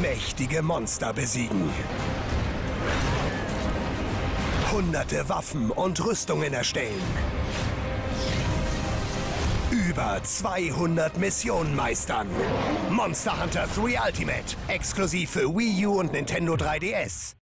Mächtige Monster besiegen. Hunderte Waffen und Rüstungen erstellen. Über 200 Missionen meistern. Monster Hunter 3 Ultimate. Exklusiv für Wii U und Nintendo 3DS.